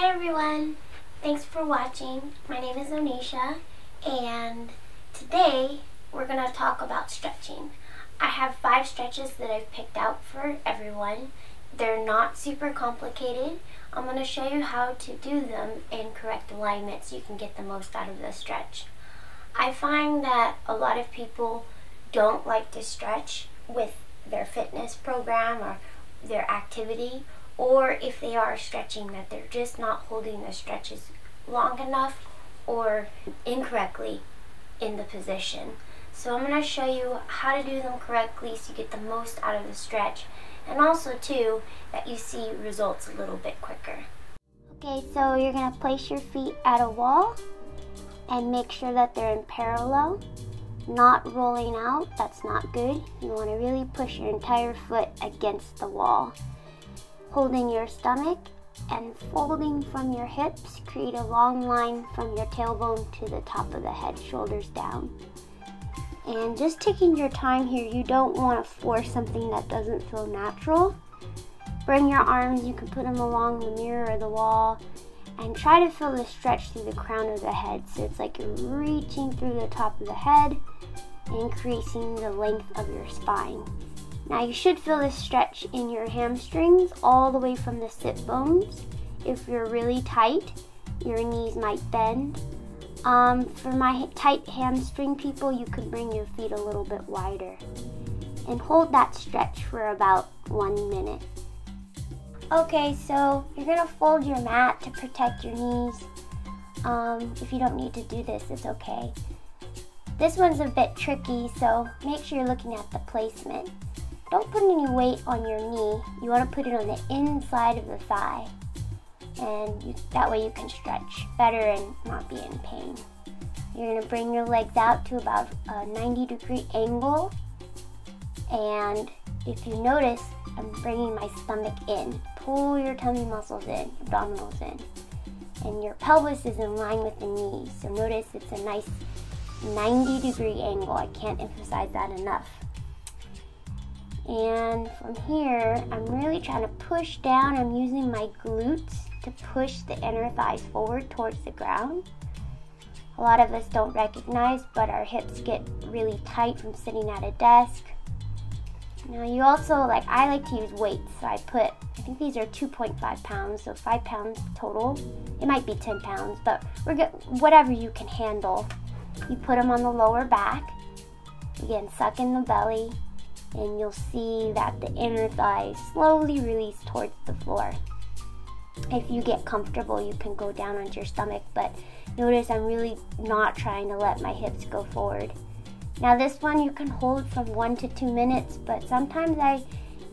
Hi everyone! Thanks for watching. My name is Onisha and today we're going to talk about stretching. I have five stretches that I've picked out for everyone. They're not super complicated. I'm going to show you how to do them in correct alignment so you can get the most out of the stretch. I find that a lot of people don't like to stretch with their fitness program or their activity or if they are stretching that they're just not holding the stretches long enough or incorrectly in the position. So I'm going to show you how to do them correctly so you get the most out of the stretch and also too that you see results a little bit quicker. Okay, so you're going to place your feet at a wall and make sure that they're in parallel, not rolling out, that's not good. You want to really push your entire foot against the wall holding your stomach and folding from your hips, create a long line from your tailbone to the top of the head, shoulders down. And just taking your time here, you don't want to force something that doesn't feel natural. Bring your arms, you can put them along the mirror or the wall, and try to feel the stretch through the crown of the head. So it's like you're reaching through the top of the head, increasing the length of your spine. Now you should feel this stretch in your hamstrings all the way from the sit bones. If you're really tight, your knees might bend. Um, for my tight hamstring people, you could bring your feet a little bit wider. And hold that stretch for about one minute. Okay, so you're gonna fold your mat to protect your knees. Um, if you don't need to do this, it's okay. This one's a bit tricky, so make sure you're looking at the placement. Don't put any weight on your knee. You want to put it on the inside of the thigh. And you, that way you can stretch better and not be in pain. You're going to bring your legs out to about a 90 degree angle. And if you notice, I'm bringing my stomach in. Pull your tummy muscles in, abdominals in. And your pelvis is in line with the knees. So notice it's a nice 90 degree angle. I can't emphasize that enough. And from here, I'm really trying to push down. I'm using my glutes to push the inner thighs forward towards the ground. A lot of us don't recognize, but our hips get really tight from sitting at a desk. Now you also, like I like to use weights, so I put, I think these are 2.5 pounds, so 5 pounds total. It might be 10 pounds, but we're whatever you can handle. You put them on the lower back. Again, suck in the belly, and you'll see that the inner thighs slowly release towards the floor. If you get comfortable, you can go down onto your stomach, but notice I'm really not trying to let my hips go forward. Now this one you can hold from one to two minutes, but sometimes I,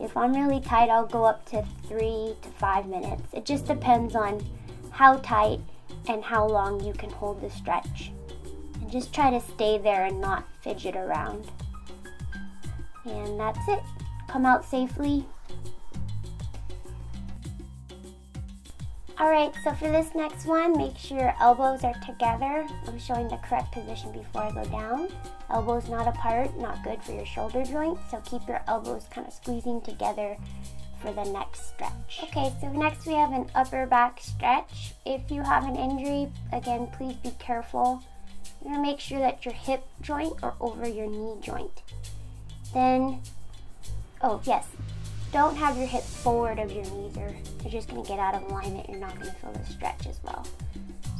if I'm really tight, I'll go up to three to five minutes. It just depends on how tight and how long you can hold the stretch. And just try to stay there and not fidget around. And that's it. Come out safely. Alright, so for this next one, make sure your elbows are together. I'm showing the correct position before I go down. Elbows not apart, not good for your shoulder joint, so keep your elbows kind of squeezing together for the next stretch. Okay, so next we have an upper back stretch. If you have an injury, again, please be careful. You're gonna make sure that your hip joint or over your knee joint. Then, oh yes, don't have your hips forward of your knees or you're just gonna get out of alignment. You're not gonna feel the stretch as well.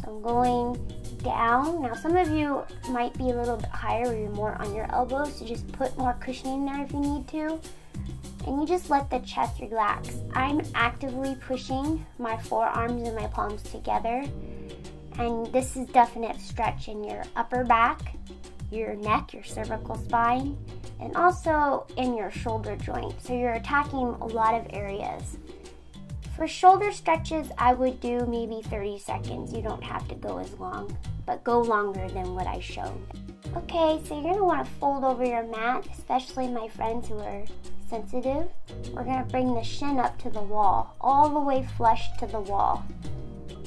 So I'm going down. Now some of you might be a little bit higher where you're more on your elbows, so just put more cushioning there if you need to. And you just let the chest relax. I'm actively pushing my forearms and my palms together. And this is definite stretch in your upper back, your neck, your cervical spine, and also in your shoulder joint. So you're attacking a lot of areas. For shoulder stretches, I would do maybe 30 seconds. You don't have to go as long, but go longer than what I showed. Okay, so you're gonna wanna fold over your mat, especially my friends who are sensitive. We're gonna bring the shin up to the wall, all the way flush to the wall.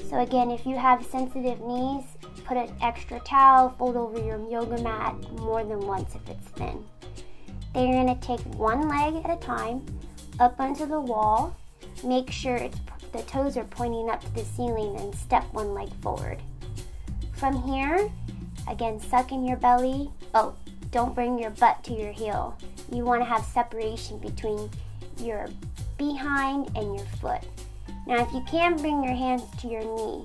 So again, if you have sensitive knees, put an extra towel, fold over your yoga mat more than once if it's thin. Then you're gonna take one leg at a time up onto the wall. Make sure the toes are pointing up to the ceiling and step one leg forward. From here, again, suck in your belly. Oh, don't bring your butt to your heel. You want to have separation between your behind and your foot. Now, if you can bring your hands to your knee,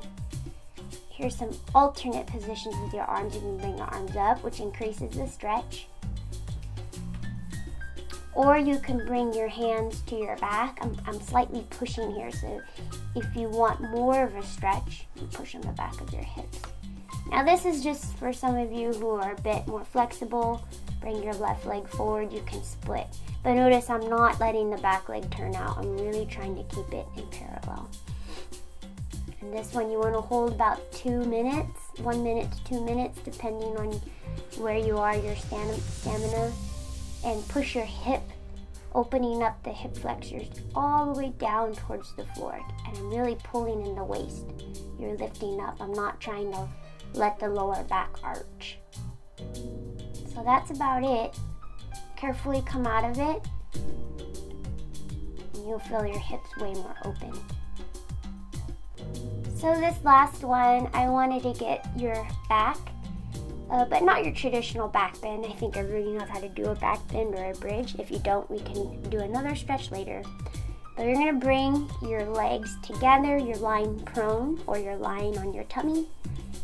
here's some alternate positions with your arms. You can bring your arms up, which increases the stretch. Or you can bring your hands to your back. I'm, I'm slightly pushing here, so if you want more of a stretch, you push on the back of your hips. Now this is just for some of you who are a bit more flexible. Bring your left leg forward, you can split. But notice I'm not letting the back leg turn out. I'm really trying to keep it in parallel. And this one you want to hold about two minutes, one minute to two minutes, depending on where you are, your stamina. And push your hip, opening up the hip flexors all the way down towards the floor. And I'm really pulling in the waist. You're lifting up. I'm not trying to let the lower back arch. So that's about it. Carefully come out of it and you'll feel your hips way more open. So this last one, I wanted to get your back, uh, but not your traditional back bend. I think everybody knows how to do a back bend or a bridge. If you don't, we can do another stretch later. But you're gonna bring your legs together, you're lying prone or you're lying on your tummy.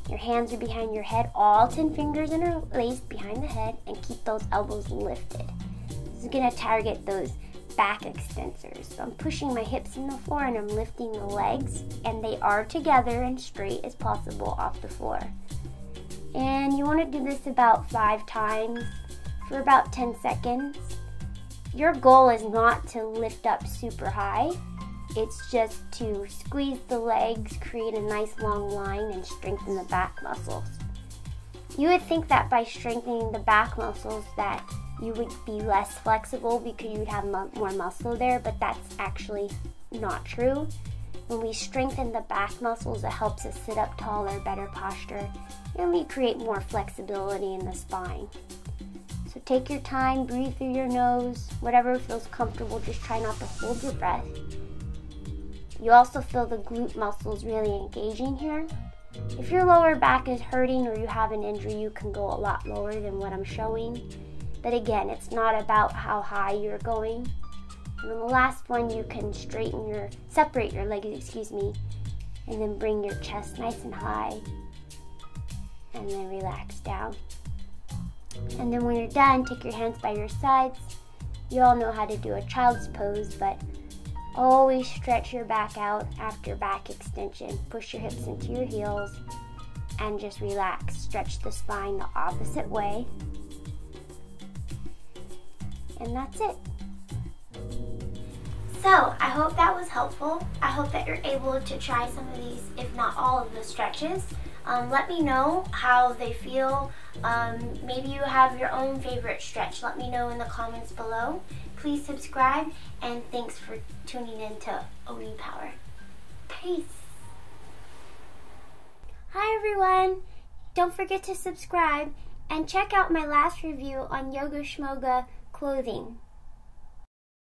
Your hands are behind your head, all 10 fingers interlaced behind the head, and keep those elbows lifted. This is gonna target those back extensors. So I'm pushing my hips in the floor and I'm lifting the legs, and they are together and straight as possible off the floor. And you wanna do this about five times for about 10 seconds. Your goal is not to lift up super high. It's just to squeeze the legs, create a nice long line, and strengthen the back muscles. You would think that by strengthening the back muscles that you would be less flexible because you'd have more muscle there, but that's actually not true. When we strengthen the back muscles, it helps us sit up taller, better posture, and we create more flexibility in the spine. So take your time, breathe through your nose, whatever feels comfortable, just try not to hold your breath. You also feel the glute muscles really engaging here. If your lower back is hurting or you have an injury, you can go a lot lower than what I'm showing. But again, it's not about how high you're going. And then the last one, you can straighten your, separate your legs, excuse me, and then bring your chest nice and high. And then relax down. And then when you're done, take your hands by your sides. You all know how to do a child's pose, but Always stretch your back out after back extension. Push your hips into your heels and just relax. Stretch the spine the opposite way. And that's it. So, I hope that was helpful. I hope that you're able to try some of these, if not all of the stretches. Um, let me know how they feel. Um, maybe you have your own favorite stretch. Let me know in the comments below. Please subscribe, and thanks for tuning in to Oni Power. Peace. Hi everyone. Don't forget to subscribe and check out my last review on Yoga Schmoga clothing.